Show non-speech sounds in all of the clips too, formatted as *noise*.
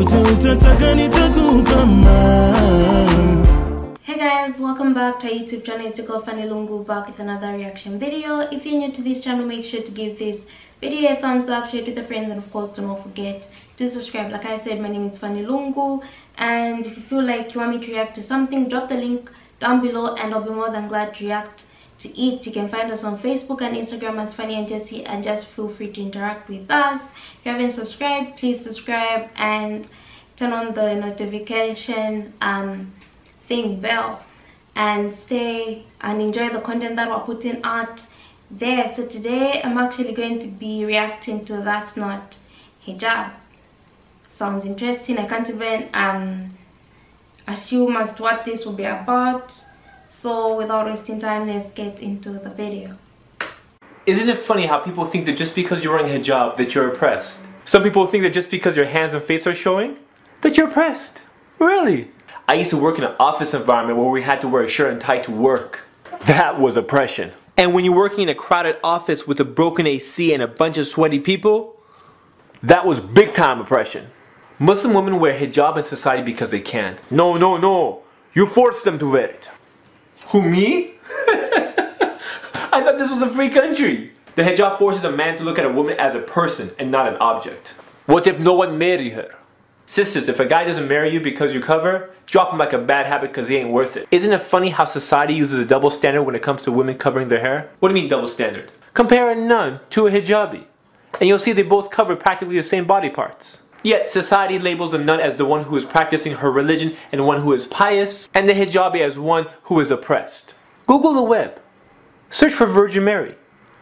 utataka nitakupa ma Hey guys, welcome back to our YouTube channel. It's your girl Fanny Lungu back with another reaction video. If you're new to this channel, make sure to give this video a thumbs up, share it with your friends, and of course, do not forget to subscribe. Like I said, my name is Fanny Lungu, and if you feel like you want me to react to something, drop the link down below, and I'll be more than glad to react to it. You can find us on Facebook and Instagram as Fanny and Jessy, and just feel free to interact with us. If you haven't subscribed, please subscribe and turn on the notification um thing bell. And stay and enjoy the content that we're putting out there. So today i'm actually going to be reacting to that's not hijab. Sounds interesting. I can't even um assume as to what this will be about so without wasting time let's get into the video Isn't it funny how people think that just because you're wearing a hijab that you're oppressed? Some people think that just because your hands and face are showing, that you're oppressed. Really? I used to work in an office environment where we had to wear a shirt and tie to work. That was oppression. And when you're working in a crowded office with a broken AC and a bunch of sweaty people, that was big time oppression. Muslim women wear hijab in society because they can. No, no, no. You force them to wear it. Who, me? *laughs* I thought this was a free country. The hijab forces a man to look at a woman as a person and not an object. What if no one marry her? Sisters, if a guy doesn't marry you because you cover, drop him like a bad habit because he ain't worth it. Isn't it funny how society uses a double standard when it comes to women covering their hair? What do you mean double standard? Compare a nun to a hijabi, and you'll see they both cover practically the same body parts. Yet society labels the nun as the one who is practicing her religion and one who is pious, and the hijabi as one who is oppressed. Google the web. Search for Virgin Mary.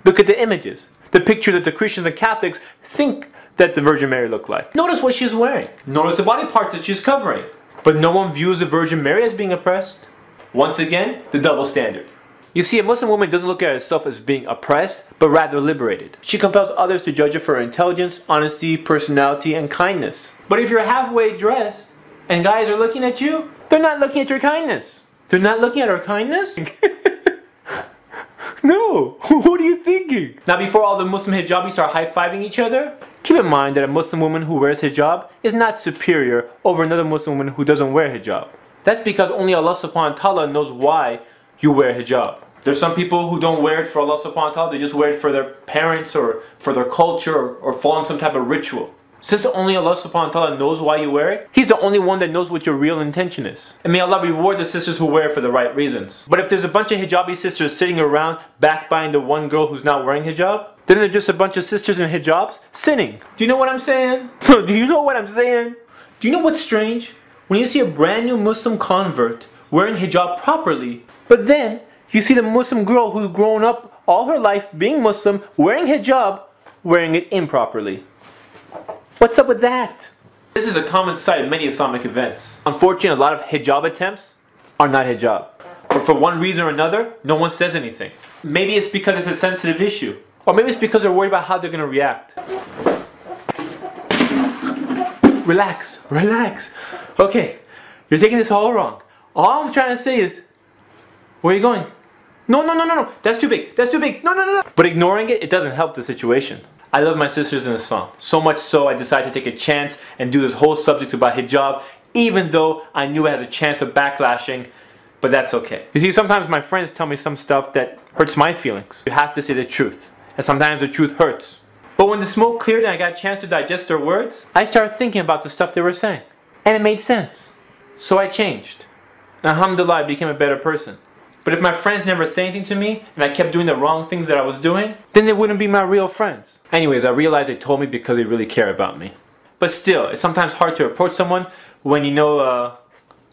Look at the images, the pictures that the Christians and Catholics think that the Virgin Mary looked like. Notice what she's wearing. Notice the body parts that she's covering. But no one views the Virgin Mary as being oppressed. Once again, the double standard. You see, a Muslim woman doesn't look at herself as being oppressed, but rather liberated. She compels others to judge her for her intelligence, honesty, personality, and kindness. But if you're halfway dressed and guys are looking at you, they're not looking at your kindness. They're not looking at her kindness? *laughs* No, *laughs* what are you thinking? Now before all the Muslim hijabis start high-fiving each other, keep in mind that a Muslim woman who wears hijab is not superior over another Muslim woman who doesn't wear hijab. That's because only Allah subhanahu wa ta'ala knows why you wear hijab. There's some people who don't wear it for Allah subhanahu wa ta'ala, they just wear it for their parents or for their culture or, or following some type of ritual. Since only Allah subhanahu wa ta'ala knows why you wear it, He's the only one that knows what your real intention is. And may Allah reward the sisters who wear it for the right reasons. But if there's a bunch of hijabi sisters sitting around backbiting the one girl who's not wearing hijab, then they're just a bunch of sisters in hijabs sinning. Do you know what I'm saying? *laughs* Do you know what I'm saying? Do you know what's strange? When you see a brand new Muslim convert wearing hijab properly, but then you see the Muslim girl who's grown up all her life being Muslim wearing hijab, wearing it improperly. What's up with that? This is a common sight in many Islamic events. Unfortunately, a lot of hijab attempts are not hijab. But for one reason or another, no one says anything. Maybe it's because it's a sensitive issue. Or maybe it's because they're worried about how they're gonna react. Relax, relax. Okay, you're taking this all wrong. All I'm trying to say is, where are you going? No, no, no, no, no. That's too big. That's too big. No, no, no, no. But ignoring it, it doesn't help the situation. I love my sisters in Islam. So much so I decided to take a chance and do this whole subject about hijab, even though I knew it has a chance of backlashing, but that's okay. You see, sometimes my friends tell me some stuff that hurts my feelings. You have to say the truth, and sometimes the truth hurts. But when the smoke cleared and I got a chance to digest their words, I started thinking about the stuff they were saying. And it made sense. So I changed. And alhamdulillah, I became a better person. But if my friends never say anything to me and I kept doing the wrong things that I was doing, then they wouldn't be my real friends. Anyways, I realized they told me because they really care about me. But still, it's sometimes hard to approach someone when you know uh,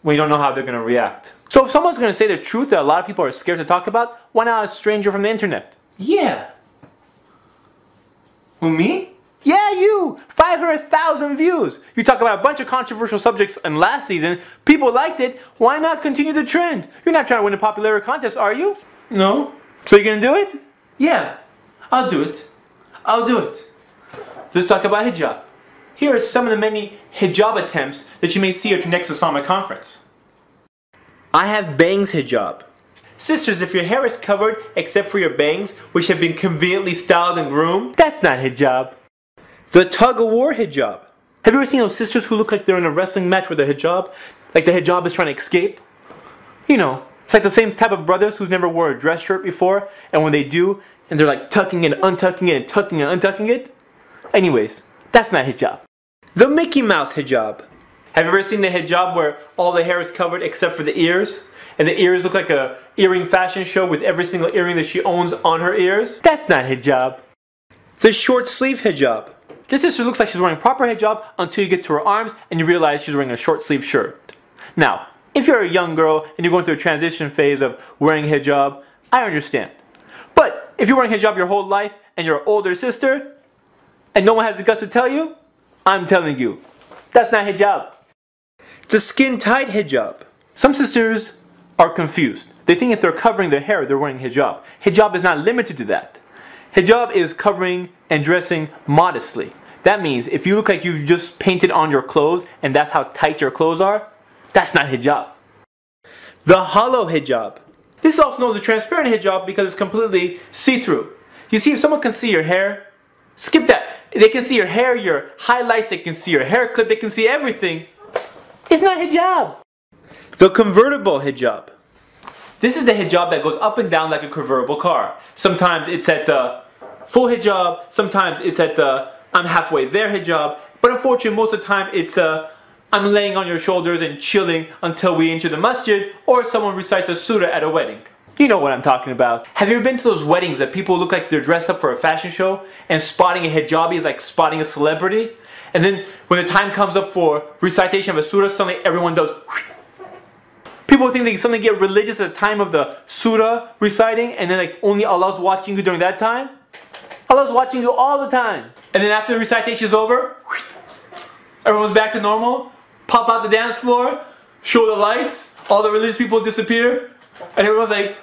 when you don't know how they're gonna react. So if someone's gonna say the truth that a lot of people are scared to talk about, why not a stranger from the internet? Yeah. Who me? Yeah, you! 500,000 views! You talk about a bunch of controversial subjects in last season, people liked it, why not continue the trend? You're not trying to win a popularity contest, are you? No. So you're gonna do it? Yeah, I'll do it. I'll do it. Let's talk about hijab. Here are some of the many hijab attempts that you may see at your next Islamic conference. I have bangs hijab. Sisters, if your hair is covered except for your bangs, which have been conveniently styled and groomed, that's not hijab. The tug of war hijab. Have you ever seen those sisters who look like they're in a wrestling match with a hijab? Like the hijab is trying to escape? You know, it's like the same type of brothers who's never wore a dress shirt before, and when they do, and they're like tucking and untucking it, and tucking and untucking it. Anyways, that's not hijab. The Mickey Mouse hijab. Have you ever seen the hijab where all the hair is covered except for the ears? And the ears look like a earring fashion show with every single earring that she owns on her ears? That's not hijab. The short sleeve hijab. This sister looks like she's wearing proper hijab until you get to her arms and you realize she's wearing a short sleeve shirt. Now, if you're a young girl and you're going through a transition phase of wearing hijab, I understand. But if you're wearing hijab your whole life and you're an older sister and no one has the guts to tell you, I'm telling you, that's not hijab. It's a skin tight hijab. Some sisters are confused. They think if they're covering their hair, they're wearing hijab. Hijab is not limited to that. Hijab is covering and dressing modestly. That means if you look like you've just painted on your clothes and that's how tight your clothes are, that's not hijab. The hollow hijab. This also known as a transparent hijab because it's completely see-through. You see, if someone can see your hair, skip that. They can see your hair, your highlights, they can see your hair clip, they can see everything. It's not hijab. The convertible hijab. This is the hijab that goes up and down like a convertible car. Sometimes it's at the full hijab, sometimes it's at the I'm halfway there hijab, but unfortunately most of the time it's a uh, I'm laying on your shoulders and chilling until we enter the masjid or someone recites a surah at a wedding. You know what I'm talking about. Have you ever been to those weddings that people look like they're dressed up for a fashion show and spotting a hijabi is like spotting a celebrity? And then when the time comes up for recitation of a surah, suddenly everyone does. People think they suddenly get religious at the time of the surah reciting and then like only Allah's watching you during that time. Allah's watching you all the time. And then after the recitation is over, everyone's back to normal pop out the dance floor, show the lights, all the religious people disappear, and everyone's like,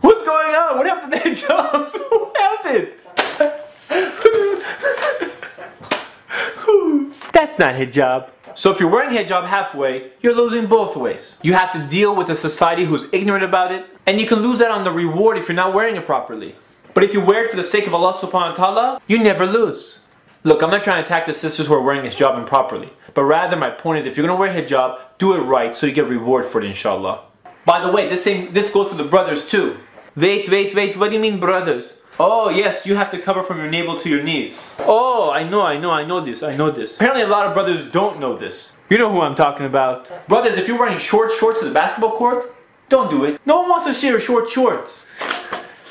What's going on? What happened to the *laughs* jobs? *laughs* what happened? *laughs* That's not hijab. So if you're wearing hijab halfway, you're losing both ways. You have to deal with a society who's ignorant about it, and you can lose that on the reward if you're not wearing it properly. But if you wear it for the sake of Allah subhanahu wa ta'ala, you never lose. Look, I'm not trying to attack the sisters who are wearing hijab improperly, but rather my point is if you're going to wear hijab, do it right so you get reward for it inshallah. By the way, this same this goes for the brothers too. Wait, wait, wait, what do you mean brothers? Oh yes, you have to cover from your navel to your knees. Oh, I know, I know, I know this, I know this. Apparently a lot of brothers don't know this. You know who I'm talking about. Brothers, if you're wearing short shorts to the basketball court, don't do it. No one wants to see your short shorts.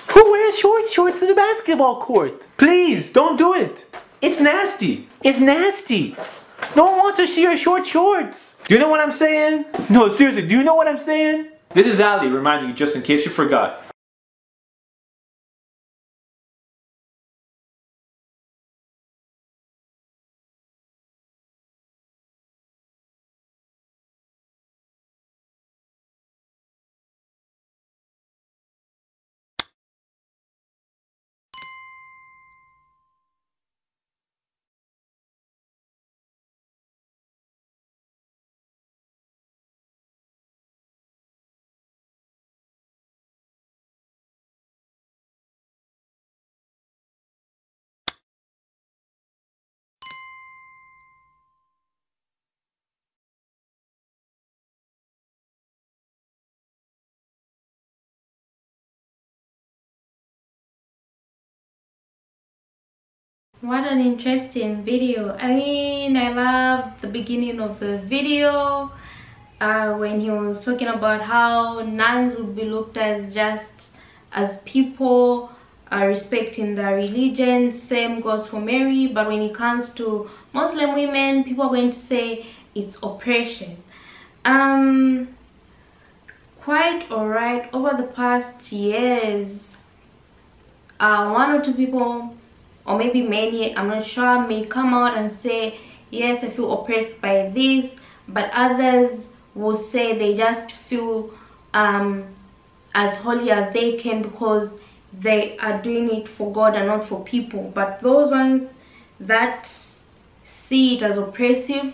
Who wears short shorts to the basketball court? Please, don't do it. It's nasty. It's nasty. No one wants to see your short shorts. Do you know what I'm saying? No, seriously, do you know what I'm saying? This is Ali reminding you just in case you forgot. What an interesting video. I mean i love the beginning of the video uh, when he was talking about how nuns would be looked as just as people uh, respecting their religion. Same goes for mary but when it comes to muslim women people are going to say it's oppression. Um quite all right over the past years uh, one or two people or maybe many i'm not sure may come out and say yes i feel oppressed by this but others will say they just feel um, as holy as they can because they are doing it for god and not for people. But those ones that see it as oppressive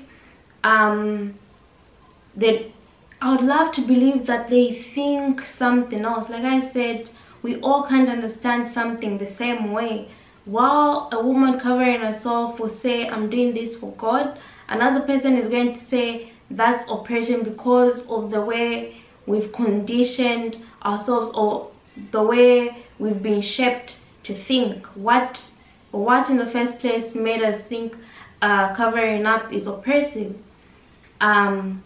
um they i would love to believe that they think something else. Like i said we all can't understand something the same way while a woman covering herself will say i'm doing this for god another person is going to say that's oppression because of the way we've conditioned ourselves or the way we've been shaped to think. What what in the first place made us think uh, covering up is oppressive? Um,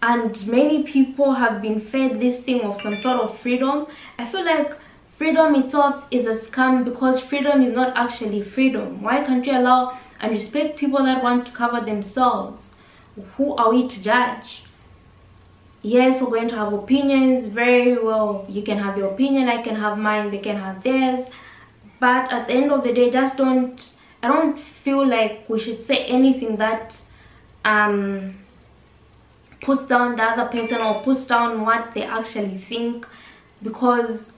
and many people have been fed this thing of some sort of freedom. I feel like freedom itself is a scam because freedom is not actually freedom. Why can't you allow and respect people that want to cover themselves? Who are we to judge? Yes we're going to have opinions. Very well you can have your opinion. I can have mine. They can have theirs. But at the end of the day just don't i don't feel like we should say anything that um puts down the other person or puts down what they actually think because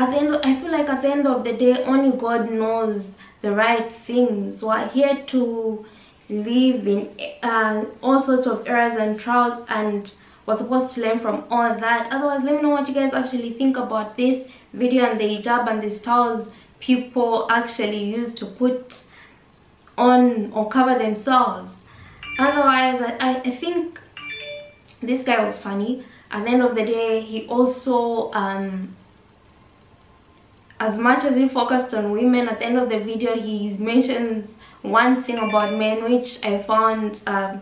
at the end i feel like at the end of the day only god knows the right things. We're here to live in uh, all sorts of errors and trials and we're supposed to learn from all that. Otherwise let me know what you guys actually think about this video and the hijab and the styles people actually use to put on or cover themselves. Otherwise I, I think this guy was funny. At the end of the day he also um as much as he focused on women at the end of the video he mentions one thing about men which i found um,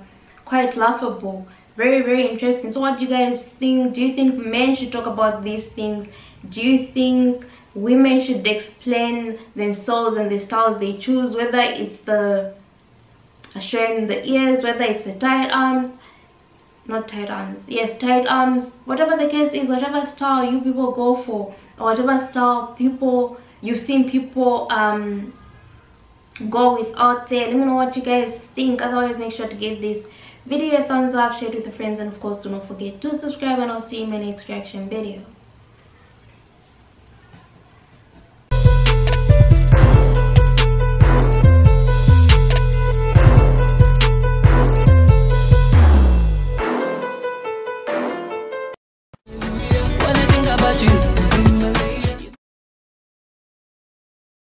quite laughable. Very very interesting. So what do you guys think? Do you think men should talk about these things? Do you think women should explain themselves and the styles they choose whether it's the showing the ears whether it's the tight arms? Not tight arms. Yes tight arms. Whatever the case is whatever style you people go for or whatever style people you've seen people um go with out there. Let me know what you guys think. Otherwise make sure to give this video a thumbs up share it with your friends and of course do not forget to subscribe and i'll see you in my next reaction video